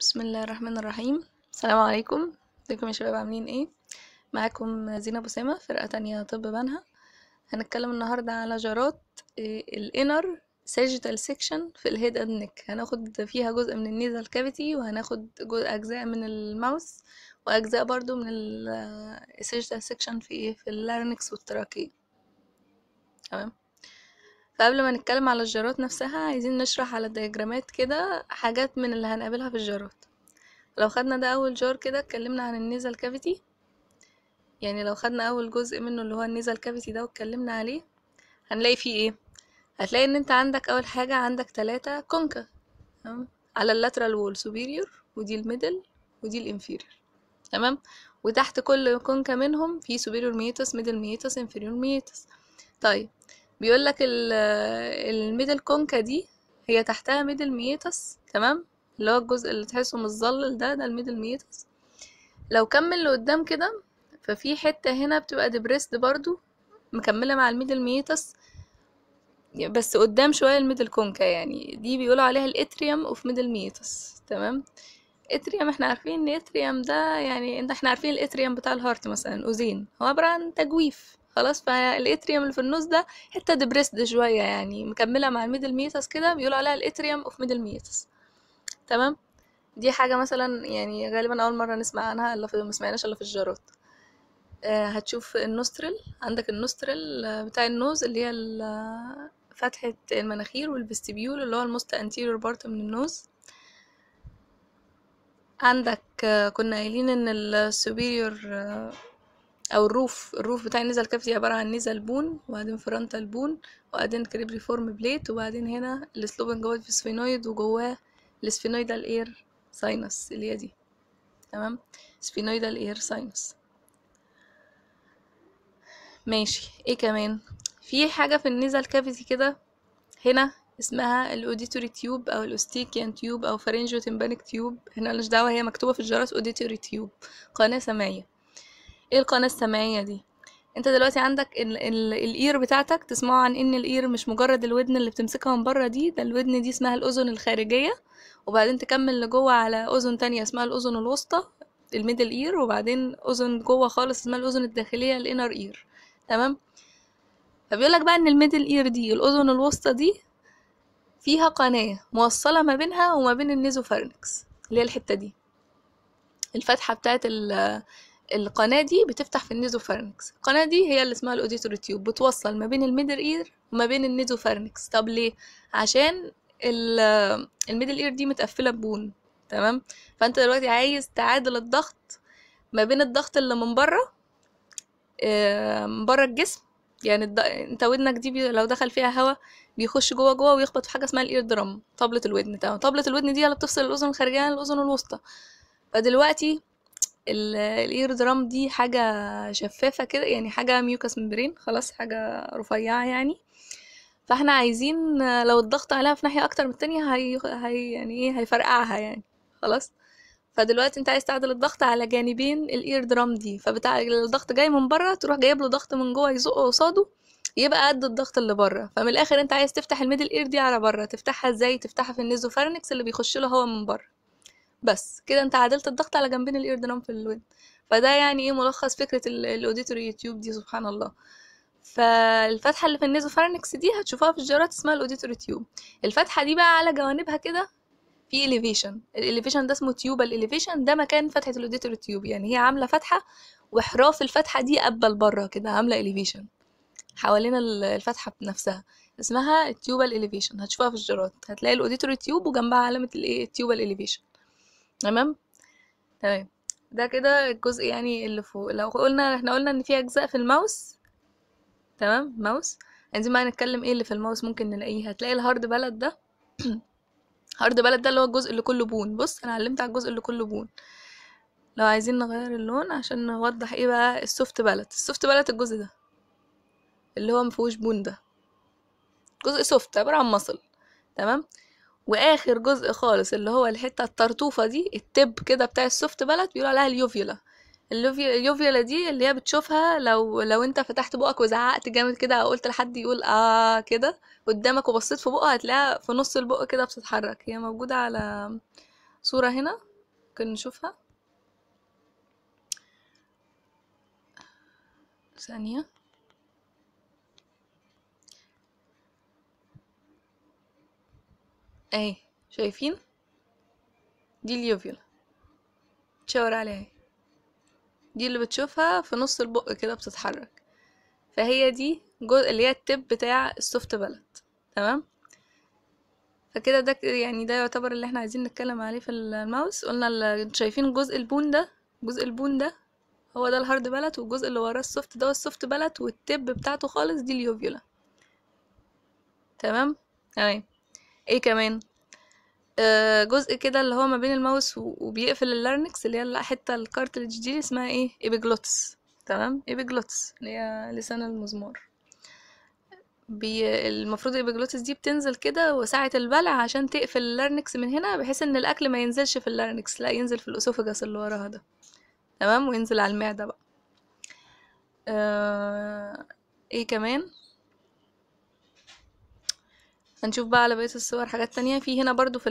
بسم الله الرحمن الرحيم. السلام عليكم. ازيكم يا شباب؟ عاملين إيه؟ معاكم زينب أسامة فرقة تانية طب بنها. هنتكلم النهاردة على جارات الإنر sagittal section في ال head and neck. هناخد فيها جزء من ال nasal cavity وهناخد جزء أجزاء من ال mouth وأجزاء برضو من ال sagittal section في إيه؟ في ال larynx وال trachea تمام؟ فقبل ما نتكلم على ال jars نفسها عايزين نشرح على الدياجرامات كده حاجات من اللي هنقابلها في ال jars لو خدنا ده أول jar كده اتكلمنا عن ال nasal cavity. يعني لو خدنا أول جزء منه اللي هو ال nasal cavity ده واتكلمنا عليه هنلاقي فيه إيه؟ هتلاقي إن أنت عندك أول حاجة عندك تلاتة concha تمام؟ على ال lateral wall superior ودي ال middle ودي ال inferior تمام؟ وتحت كل concha منهم في superior meatus middle meatus inferior meatus طيب بيقول لك ال middle concha دي هي تحتها middle meatus تمام؟ اللي هو الجزء اللي تحسه متظلل ده ده ال middle meatus لو كمل لقدام كده ففي حتة هنا بتبقى depressed برضو مكملة مع ال middle meatus بس قدام شوية ال middle concha يعني دي بيقولوا عليها ال atrium of middle meatus تمام؟ اتريوم إحنا عارفين إن atrium ده يعني إحنا عارفين ال atrium بتاع ال heart مثلا أوزين هو عبارة عن تجويف. خلاص فال atrium اللي في النص ده حتة depressed شوية يعني مكملة مع ال middle meatus كده بيقولوا عليها ال atrium of middle meatus تمام؟ دي حاجة مثلا يعني غالبا أول مرة نسمع عنها إلا في ما سمعناش إلا في ال jars. آه هتشوف ال nostril عندك ال nostril بتاع ال nose اللي هي فتحة المناخير وال vestibule اللي هو ال most anterior part من ال nose. عندك كنا قايلين إن ال superior أو ال roof ال roof بتاع ال nasal cavity عبارة عن nasal bone وبعدين frontal bone وبعدين cribriform plate وبعدين هنا ال sloping جوه ال sphenoid وجواه ال sphenoidal air sinus اللي هي دي. تمام؟ sphenoidal air sinus ماشي. إيه كمان؟ في حاجة في ال nasal cavity كده هنا اسمها ال auditory tube أو ال eustachian tube أو pharyngotympanic tube. هنا ملناش دعوة هي مكتوبة في ال jars auditory tube. قناة سمعيه إيه القناة السمعية دي؟ انت دلوقتي عندك ال ال ال ear بتاعتك تسمعوا عن إن ال ear مش مجرد الودن اللي بتمسكها من بره دي ده الودن دي اسمها الأذن الخارجية وبعدين تكمل لجوه على أذن تانية اسمها الأذن الوسطى ال middle ear وبعدين أذن جوه خالص اسمها الأذن الداخلية ال inner ear. تمام؟ فبيقول لك بقى إن ال middle ear دي الأذن الوسطى دي فيها قناة موصلة ما بينها وما بين ال nasopharynx اللي هي الحتة دي. الفتحة بتاعت القناة دي بتفتح في ال nasopharynx. القناة دي هي اللي اسمها ال auditory tube بتوصل ما بين ال middle ear وما بين ال nasopharynx. طب ليه؟ عشان ال middle ear دي متقفلة ب bone تمام؟ فأنت دلوقتي عايز تعادل الضغط ما بين الضغط اللي من بره من بره الجسم. يعني. أنت ودنك دي. لو دخل فيها هوا بيخش جوه جوه ويخبط في حاجة اسمها ال ear drum طبلة الودن تمام؟ طبلة الودن دي اللي بتفصل الأذن الخارجيه عن الأذن الوسطى. فدلوقتي ال ear drum دي حاجة شفافة كده يعني حاجة mucous membrane خلاص حاجة رفيعة يعني. فاحنا عايزين لو الضغط عليها في ناحية أكتر من التانية هي, هي يعني إيه هيفرقعها يعني خلاص. فدلوقتي أنت عايز تعدل الضغط على جانبين ال ear drum دي فبتاع الضغط جاي من بره تروح جايب له ضغط من جوه يزقه قصاده يبقى قد الضغط اللي بره. فمن الآخر أنت عايز تفتح ال middle ear دي على بره تفتحها إزاي؟ تفتحها في ال nasopharynx اللي بيخش له هوا من بره. بس كده انت عدلت الضغط على جنبين ال ear drum في الودن فده يعني إيه ملخص فكرة ال auditory tube دي سبحان الله. فالفتحة اللي في ال nasopharynx دي هتشوفوها في ال jars اسمها ال auditory tube. الفتحة دي بقى على جوانبها كده في elevation ال elevation ده اسمه tubal elevation ده مكان فتحة ال auditory tube. يعني هي عاملة فتحة وحواف الفتحة دي قبل لبره كده عاملة elevation حوالين الفتحة نفسها اسمها ال tubal elevation هتشوفوها في ال jars هتلاقي ال auditory tube وجنبها علامة الايه ال tubal elevation تمام؟ تمام. ده كده الجزء يعني اللي فوق. لو قلنا إحنا قلنا إن في أجزاء في ال mouth. تمام؟ mouth. عايزين بقى نتكلم إيه اللي في ال mouth ممكن نلاقيه هتلاقي ال hard palate ده. hard palate ده اللي هو الجزء اللي كله bone. بص أنا علمت على الجزء اللي كله bone. لو عايزين نغير اللون عشان نوضح إيه بقى ال soft palate ال soft palate الجزء ده. اللي هو مفيهوش bone ده. جزء soft عبارة عن muscle تمام؟ وآخر جزء خالص اللي هو الحتة الطرطوفه دي ال tip كده بتاع ال soft palate بيقولوا عليها ال uvula. ال uvula دي اللي هي بتشوفها لو لو انت فتحت بقك وزعقت جامد كده أو قلت لحد يقول آه كده قدامك وبصيت في بقها هتلاقيها في نص البق كده بتتحرك. هي موجودة على صورة هنا ممكن نشوفها. ثانية. اهي شايفين؟ دي اليوفيولا تشاور عليها اهي. دي اللي بتشوفها في نص البق كده بتتحرك. فهي دي جزء اللي هي التب بتاع السوفت بلد. تمام؟ فكده ده يعني ده يعتبر اللي إحنا عايزين نتكلم عليه في ال mouth. قلنا شايفين جزء ال bone ده؟ جزء ال bone ده هو ده ال hard palate والجزء اللي وراه ال soft ده ال soft palate وال tip بتاعته خالص دي ال uvula تمام؟ تمام إيه كمان؟ آه جزء كده اللي هو ما بين ال mouth وبيقفل ال larynx اللي هي الحته ال cartilage دي اسمها إيه؟ epiglottis تمام؟ epiglottis اللي هي لسان المزمار. بي... المفروض ال epiglottis دي بتنزل كده وساعة البلع عشان تقفل ال larynx من هنا بحيث إن الأكل ما ينزلش في ال larynx لا ينزل في ال esophagus اللي وراها ده. تمام؟ وينزل على المعدة بقى. آه... إيه كمان؟ هنشوف بقى على بقية الصور حاجات تانية. في هنا برضو في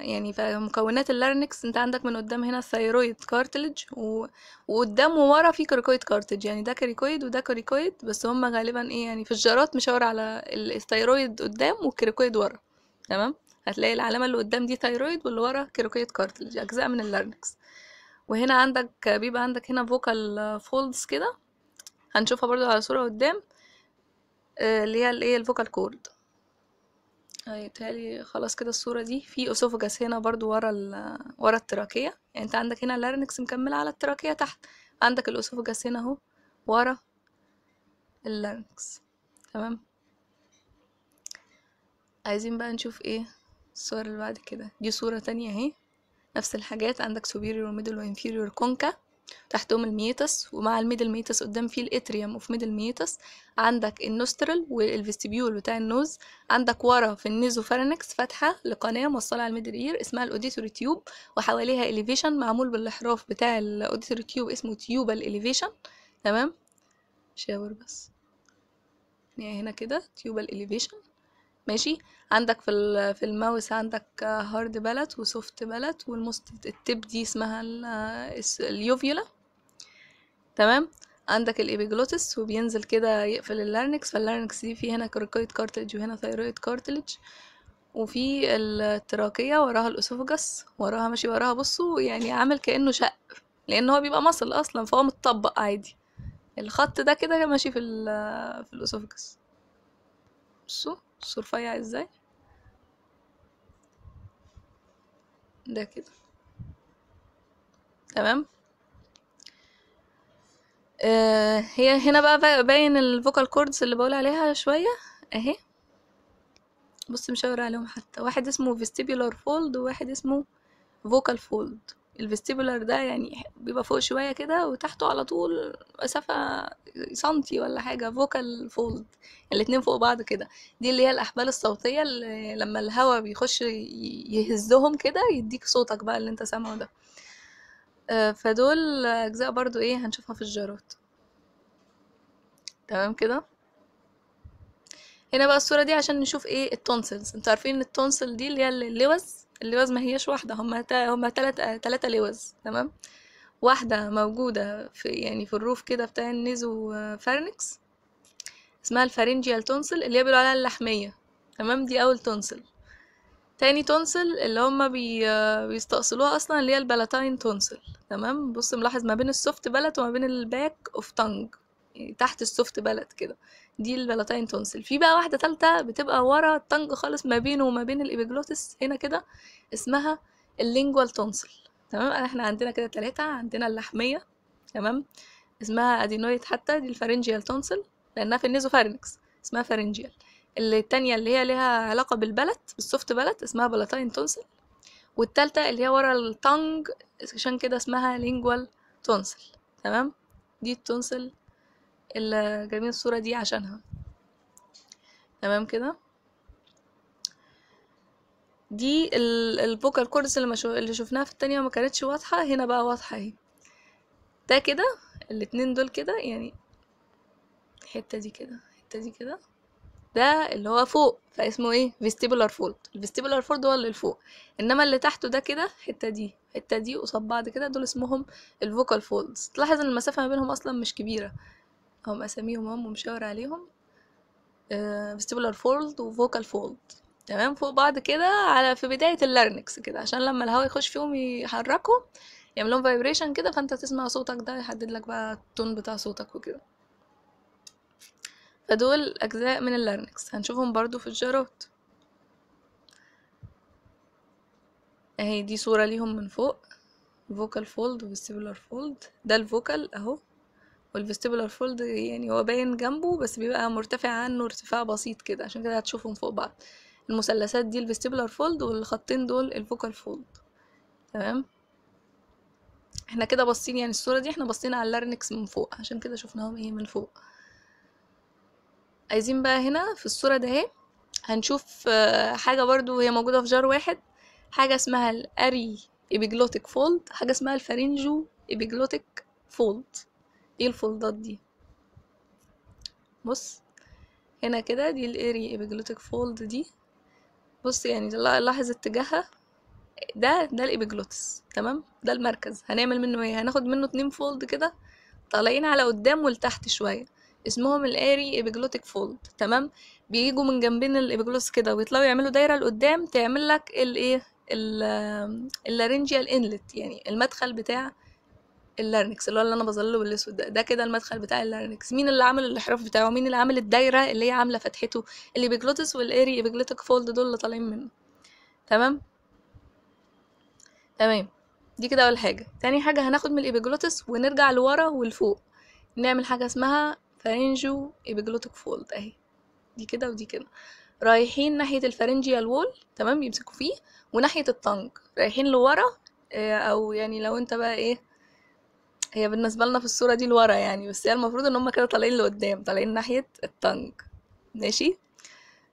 يعني في مكونات ال larynx انت عندك من قدام هنا ال thyroid cartilage و... وقدام وورا في cricoid cartilage يعني ده cricoid وده cricoid بس هما غالبا إيه يعني في ال jars مشاور على ال- ال thyroid قدام وال cricoid ورا. تمام؟ هتلاقي العلامة اللي قدام دي thyroid واللي ورا cricoid cartilage أجزاء من ال larynx وهنا عندك بيبقى عندك هنا vocal folds كده. هنشوفها برضو على صورة قدام آه، اللي هي الايه ال vocal cord بيتهيألي خلاص كده الصورة دي. في esophagus هنا برضو ورا ال ورا ال trachea. يعني أنت عندك هنا ال larynx مكملة على ال trachea تحت. عندك ال esophagus هنا أهو ورا ال larynx. تمام؟ عايزين بقى نشوف إيه الصور اللي بعد كده. دي صورة تانية أهي. نفس الحاجات. عندك superior و middle و inferior concha تحتهم ال meatus ومع ال middle meatus قدام فيه ال atrium of middle meatus عندك ال nostril وال vestibule بتاع ال nose. عندك ورا في ال nasopharynx فتحة لقناة موصلة على ال middle ear اسمها ال auditory tube وحواليها elevation معمول بالأحراف بتاع ال auditory tube اسمه tubal elevation. تمام؟ شاور بس. يعني هنا كده tubal elevation. ماشي؟ عندك في في ال mouth عندك hard palate و soft palate وال most ال tip دي اسمها ال uvula. تمام؟ عندك ال epiglottis وبينزل كده يقفل ال larynx فال larynx دي في هنا cricoid cartilage وهنا thyroid cartilage وفي ال trachea وراها ال esophagus وراها ماشي وراها بصوا يعني عامل كأنه شق لأن هو بيبقى muscle أصلا فهو متطبق عادي. الخط ده كده ماشي في في ال esophagus بصوا. بصوا رفيع إزاي؟ ده كده. تمام؟ آه هي هنا بقى با- باين ال vocal cords اللي بقول عليها شوية. اهي. بص مشاور عليهم حتى. واحد اسمه vestibular fold وواحد اسمه vocal fold. ال vestibular ده يعني بيبقى فوق شوية كده وتحته على طول مسافة سنتي ولا حاجة vocal fold الاتنين فوق بعض كده. دي اللي هي الأحبال الصوتية اللي لما الهواء بيخش يهزهم كده يديك صوتك بقى اللي انت سامعه ده. آه، فدول أجزاء برضو إيه هنشوفها في الجارات. تمام كده؟ هنا بقى الصورة دي عشان نشوف إيه ال tonsils أنتوا عارفين ال tonsil دي اللي هي اللوز؟ اللوز ما هيش واحدة هما تا هما تلات تلاتة لوز تمام؟ واحدة موجودة في يعني في ال roof كده بتاع ال nasopharynx اسمها ال pharyngeal tonsil اللي هي بيقولوا عليها اللحمية تمام؟ دي أول tonsil. تاني tonsil اللي هما بي بيستأصلوها أصلا اللي هي ال palatine tonsil تمام؟ بص ملاحظ ما بين ال soft palate وما بين ال back of يعني تحت ال soft palate كده دي ال palatine tonsil. في بقى واحدة تالتة بتبقى ورا ال tongue خالص ما بينه وما بين ال epiglottis هنا كده اسمها ال lingual tonsil. تمام؟ إحنا عندنا كده تلاتة عندنا اللحمية تمام؟ اسمها adenoid حتى دي ال pharyngeal tonsil لأنها في ال nasopharynx اسمها pharyngeal. اللي التانية اللي هي ليها علاقة بال palate بال soft palate اسمها palatine tonsil. والتالتة اللي هي ورا ال tongue عشان كده اسمها lingual tonsil. تمام؟ دي ال tonsil اللي جايبين الصورة دي عشانها. تمام كده؟ دي ال vocal cords اللي, مشو... اللي شفناها في التانية ما كانتش واضحة. هنا بقى واضحة اهي. ده كده؟ الاتنين دول كده؟ يعني الحتة دي كده الحتة دي كده. ده اللي هو فوق فاسمه إيه؟ vestibular fold ال vestibular fold هو اللي فوق. انما اللي تحته ده كده الحتة دي الحتة دي قصاد بعض كده دول اسمهم ال vocal folds. تلاحظ ان المسافة ما بينهم أصلا مش كبيرة. هم أساميهم هم ومشاور عليهم vestibular fold و vocal fold تمام؟ فوق بعض كده على في بداية ال larynx كده عشان لما الهواء يخش فيهم يحركهم يعمل لهم vibration كده فأنت تسمع صوتك ده يحدد لك بقى ال tone بتاع صوتك وكده. فدول أجزاء من ال larynx هنشوفهم برضو في الجارات أهي دي صورة ليهم من فوق vocal fold و vestibular fold ده ال vocal أهو. وال vestibular fold يعني هو باين جنبه بس بيبقى مرتفع عنه ارتفاع بسيط كده عشان كده هتشوفهم فوق بعض. المثلثات دي ال vestibular fold والخطين دول ال vocal fold تمام؟ إحنا كده باصين يعني الصورة دي إحنا باصين على ال larynx من فوق عشان كده شفناهم إيه من فوق. عايزين بقى هنا في الصورة ده هنشوف حاجة برضو هي موجودة في jar واحد حاجة اسمها ال aryepiglottic fold حاجة اسمها ال pharyngoepiglottic fold إيه الفولدات دي؟ بص هنا كده دي ال aryepiglottic fold دي. بص يعني لاحظ اتجاهها. ده ده ال epiglottis تمام؟ ده المركز. هنعمل منه إيه؟ هناخد منه اتنين fold كده طالعين على قدام ولتحت شوية. اسمهم ال aryepiglottic fold تمام؟ بيجوا من جنبين ال epiglottis كده ويطلعوا يعملوا دايرة لقدام تعمل لك الايه ال laryngeal inlet يعني المدخل بتاع ال larynx اللي هو اللي أنا بظلله بالأسود ده. ده كده المدخل بتاع ال larynx. مين اللي عامل الاحراف بتاعه؟ مين اللي عامل الدايرة اللي هي عاملة فتحته؟ ال epiglottis وال aryepiglottic fold دول اللي طالعين منه. تمام؟ تمام. دي كده أول حاجة. تاني حاجة هناخد من ال epiglottis ونرجع لورا ولفوق نعمل حاجة اسمها pharyngoepiglottic fold أهي. دي كده ودي كده. رايحين ناحية ال pharyngeal wall تمام؟ يمسكوا فيه. وناحية ال tongue رايحين لورا أو يعني لو أنت بقى إيه هي بالنسبة لنا في الصورة دي لورا يعني بس هي المفروض إن هما كده طالعين لقدام طالعين ناحية ال tongue ماشي؟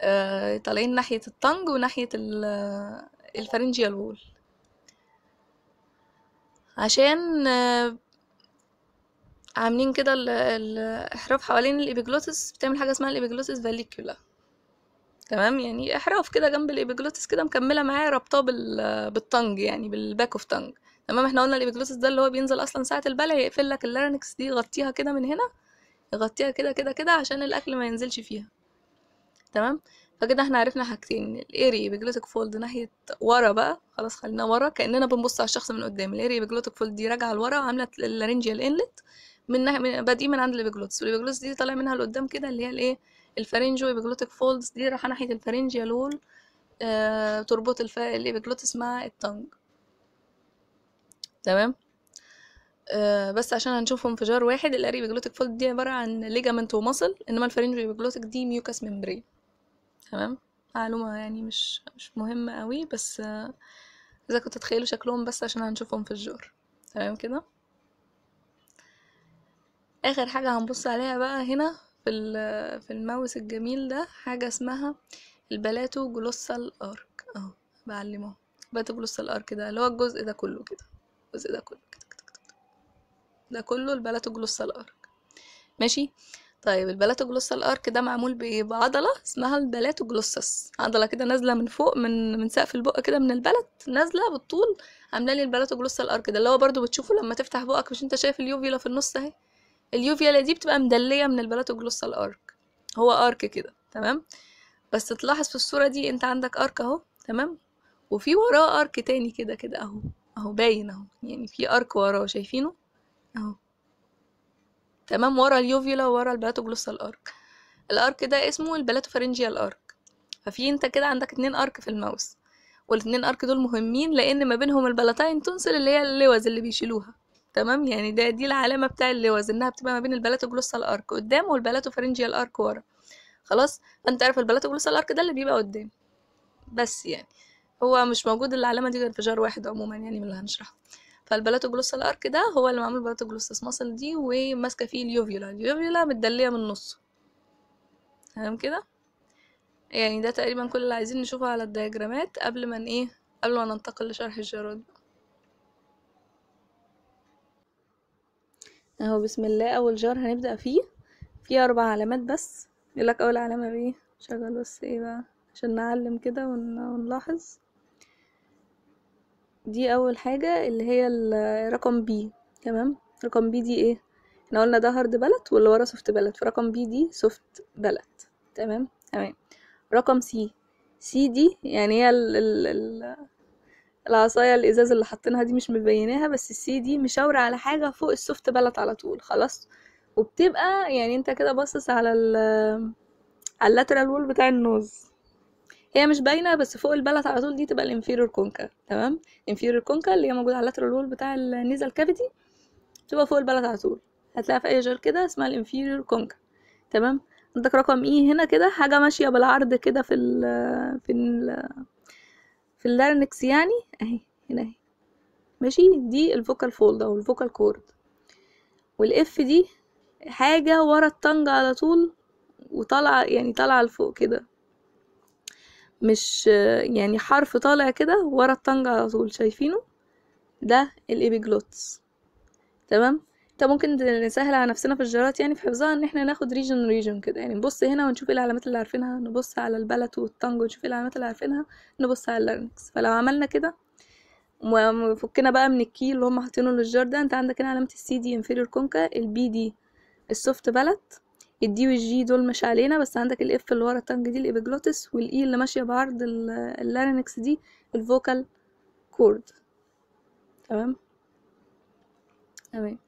آه طالعين ناحية ال tongue وناحية ال pharyngeal wall. عشان آه عاملين كده الاحراف حوالين ال epiglottis بتعمل حاجة اسمها ال epiglottic vallecula تمام؟ يعني إحراف كده جنب ال epiglottis كده مكملة معاه رابطاه بال tongue يعني بال back of tongue تمام إحنا قلنا ال epiglottis ده اللي هو بينزل أصلا ساعة البلع يقفل لك ال larynx دي يغطيها كده من هنا يغطيها كده كده كده عشان الأكل ما ينزلش فيها. تمام؟ فكده إحنا عرفنا حاجتين ال aryepiglottic fold ناحية ورا بقى خلاص خلينا ورا كأننا بنبص على الشخص من قدام. ال aryepiglottic fold دي راجعة لورا وعامله ال laryngeal inlet من ناحية من بادئين من عند ال epiglottis وال epiglottis دي طالع منها لقدام كده اللي هي الإيه؟ ال pharyngoepiglottic folds دي رايحة ناحية ال pharyngeal wall آه تربط الف... ال epiglottis مع ال tongue تمام؟ آه بس عشان هنشوفها في jar واحد ال aryepiglottic fold دي عبارة عن ligament و muscle إنما ال pharyngoepiglottic دي mucous membrane تمام؟ معلومة يعني مش مش مهمة قوي بس آه إذا كنت تتخيلوا شكلهم بس عشان هنشوفهم في ال jar تمام كده؟ آخر حاجة هنبص عليها بقى هنا في في ال mouth الجميل ده حاجة اسمها ال palatoglossal arch أهو بعلمه. palatoglossal arch ده اللي هو الجزء ده كله كده. الجزء ده كله. ده كله ال palatoglossal arch. ماشي؟ طيب ال palatoglossal arch ده معمول بعضلة اسمها ال palatoglossus عضلة كده نازلة من فوق من من سقف البق كده من ال palate نازلة بالطول عاملة لي ال palatoglossal arch ده. اللي هو برضو بتشوفه لما تفتح بقك مش انت شايف اليوفيلا في النص اهي؟ ال uvula دي بتبقى مدلية من ال palatoglossal arch. هو arch كده تمام؟ بس تلاحظ في الصورة دي انت عندك arch اهو تمام؟ وفي وراه arch تاني كده كده اهو. أهو باين أهو يعني في arch وراه شايفينه؟ أهو. تمام ورا ال uvula ورا ال palatoglossal arch ال arch ده اسمه ال palatopharyngeal arch ففي انت كده عندك اتنين arch في ال mouth. والاتنين arch دول مهمين لأن ما بينهم ال palatine tonsil اللي هي اللوز اللي بيشيلوها. تمام؟ يعني ده دي العلامة بتاع اللوز إنها بتبقى ما بين ال palatoglossal arch قدام وال palatopharyngeal arch ورا. خلاص؟ فأنت عارف ال palatoglossal arch ده اللي بيبقى قدام. بس يعني. هو مش موجود العلامة دي غير في jar واحد عموما يعني من اللي هنشرحه. فال palatoglossal arch ده هو اللي معمول palatoglossus muscle دي وماسكة فيه ال uvula. ال uvula متدلية من النص. تمام كده؟ يعني ده تقريبا كل اللي عايزين نشوفه على الدياجرامات قبل ما إيه؟ قبل ما ننتقل لشرح الجارات أهو بسم الله. أول jar هنبدأ فيه. فيه أربع علامات بس. يقولك أول علامة بايه شغل بس إيه بقى؟ عشان نعلم كده ون- ونلاحظ. دي أول حاجة اللي هي رقم B تمام؟ رقم B دي إيه؟ إحنا قلنا ده hard palate واللي ورا soft palate فرقم B دي soft palate تمام؟ تمام. رقم C C دي يعني هي ال ال ال العصاية الإزاز اللي حاطينها دي مش مبيناها بس ال C دي مشاورة على حاجة فوق ال soft palate على طول خلاص؟ وبتبقى يعني أنت كده باصص على ال على ال lateral wall بتاع ال nose. هي مش باينة بس فوق ال palate على طول دي تبقى ال inferior concha تمام؟ inferior concha اللي هي موجودة على ال lateral wall بتاع ال nasal cavity بتبقى فوق ال palate على طول. هتلاقيها في أي jar كده اسمها ال inferior concha تمام؟ عندك رقم E هنا كده حاجة ماشية بالعرض كده في ال في ال في ال larynx يعني. أهي هنا أهي. ماشي؟ دي ال vocal fold أو ال vocal cord وال F دي حاجة ورا ال tongue على طول وطالعة يعني طالعة لفوق كده. مش يعني حرف طالع كده ورا ال tongue على طول شايفينه؟ ده ال epiglottis. تمام؟ انت ممكن نسهل على نفسنا في الجرات يعني في حفظها ان إحنا ناخد region region كده. يعني نبص هنا ونشوف إيه العلامات اللي عارفينها نبص على ال palate وال tongue ونشوف إيه العلامات اللي عارفينها نبص على ال larynx فلو عملنا كده وفكنا بقى من ال key اللي هم حاطينه لل jar ده انت عندك هنا علامة ال C دي inferior concha ال B دي ال soft palate ال D وال G دول مش علينا بس عندك ال F اللي ورا ال tongue دي ال epiglottis وال E اللي ماشية بعرض ال larynx دي ال vocal cord تمام؟ تمام.